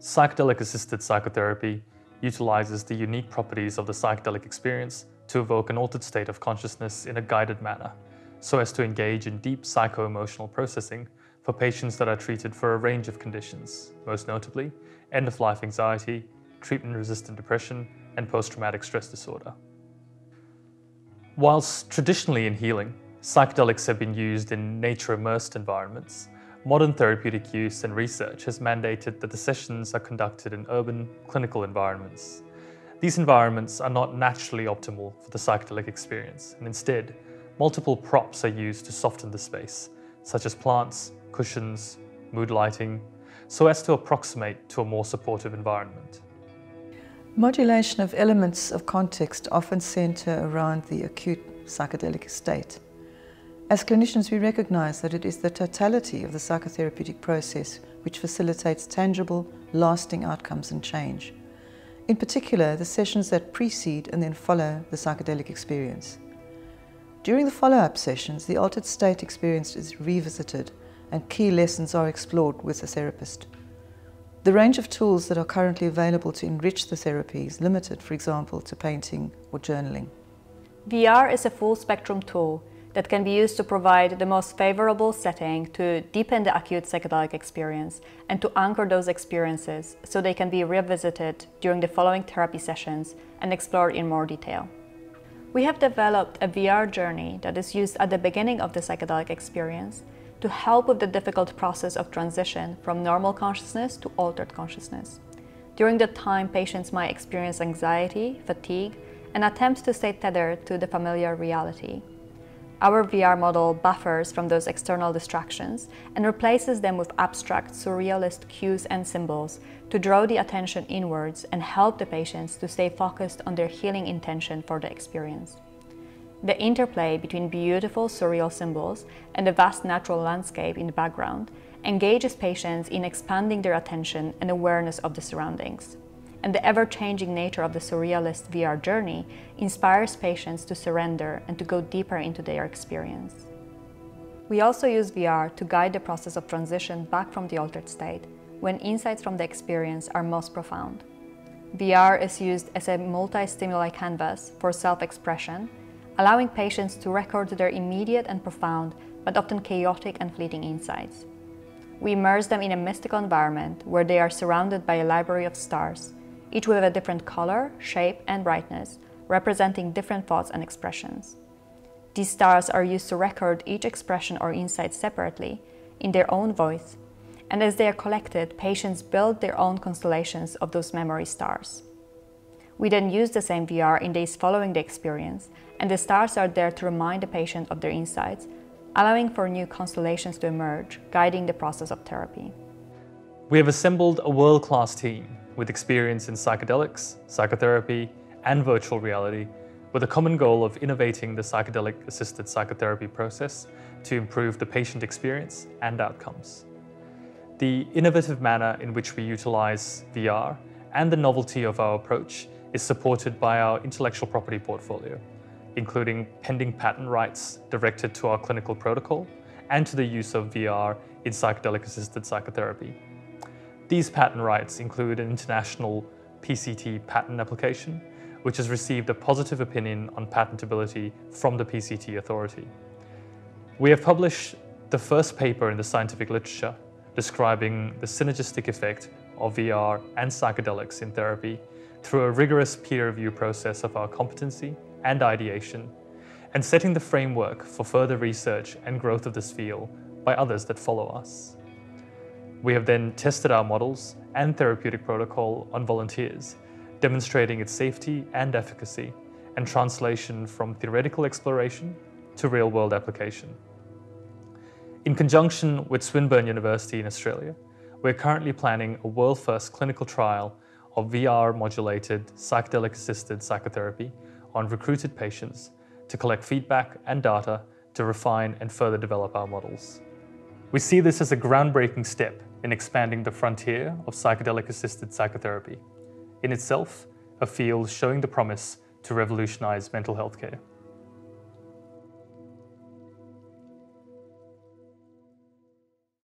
Psychedelic-assisted psychotherapy utilizes the unique properties of the psychedelic experience to evoke an altered state of consciousness in a guided manner, so as to engage in deep psycho-emotional processing for patients that are treated for a range of conditions, most notably end-of-life anxiety, treatment-resistant depression, and post-traumatic stress disorder. Whilst traditionally in healing, psychedelics have been used in nature-immersed environments, modern therapeutic use and research has mandated that the sessions are conducted in urban clinical environments. These environments are not naturally optimal for the psychedelic experience, and instead, multiple props are used to soften the space, such as plants, cushions, mood lighting, so as to approximate to a more supportive environment. Modulation of elements of context often center around the acute psychedelic state. As clinicians, we recognize that it is the totality of the psychotherapeutic process which facilitates tangible, lasting outcomes and change. In particular, the sessions that precede and then follow the psychedelic experience. During the follow-up sessions, the altered state experienced is revisited and key lessons are explored with the therapist. The range of tools that are currently available to enrich the therapy is limited, for example, to painting or journaling. VR is a full spectrum tool that can be used to provide the most favorable setting to deepen the acute psychedelic experience and to anchor those experiences so they can be revisited during the following therapy sessions and explored in more detail. We have developed a VR journey that is used at the beginning of the psychedelic experience to help with the difficult process of transition from normal consciousness to altered consciousness. During the time, patients might experience anxiety, fatigue, and attempts to stay tethered to the familiar reality. Our VR model buffers from those external distractions and replaces them with abstract, surrealist cues and symbols to draw the attention inwards and help the patients to stay focused on their healing intention for the experience. The interplay between beautiful, surreal symbols and the vast natural landscape in the background engages patients in expanding their attention and awareness of the surroundings and the ever-changing nature of the surrealist VR journey inspires patients to surrender and to go deeper into their experience. We also use VR to guide the process of transition back from the altered state when insights from the experience are most profound. VR is used as a multi-stimuli canvas for self-expression, allowing patients to record their immediate and profound, but often chaotic and fleeting insights. We immerse them in a mystical environment where they are surrounded by a library of stars, each with a different color, shape, and brightness, representing different thoughts and expressions. These stars are used to record each expression or insight separately, in their own voice, and as they are collected, patients build their own constellations of those memory stars. We then use the same VR in days following the experience, and the stars are there to remind the patient of their insights, allowing for new constellations to emerge, guiding the process of therapy. We have assembled a world-class team with experience in psychedelics, psychotherapy, and virtual reality, with a common goal of innovating the psychedelic-assisted psychotherapy process to improve the patient experience and outcomes. The innovative manner in which we utilize VR and the novelty of our approach is supported by our intellectual property portfolio, including pending patent rights directed to our clinical protocol and to the use of VR in psychedelic-assisted psychotherapy. These patent rights include an international PCT patent application, which has received a positive opinion on patentability from the PCT authority. We have published the first paper in the scientific literature describing the synergistic effect of VR and psychedelics in therapy through a rigorous peer review process of our competency and ideation, and setting the framework for further research and growth of this field by others that follow us. We have then tested our models and therapeutic protocol on volunteers, demonstrating its safety and efficacy and translation from theoretical exploration to real-world application. In conjunction with Swinburne University in Australia, we're currently planning a world-first clinical trial of VR-modulated psychedelic-assisted psychotherapy on recruited patients to collect feedback and data to refine and further develop our models. We see this as a groundbreaking step in expanding the frontier of psychedelic-assisted psychotherapy, in itself a field showing the promise to revolutionize mental health care.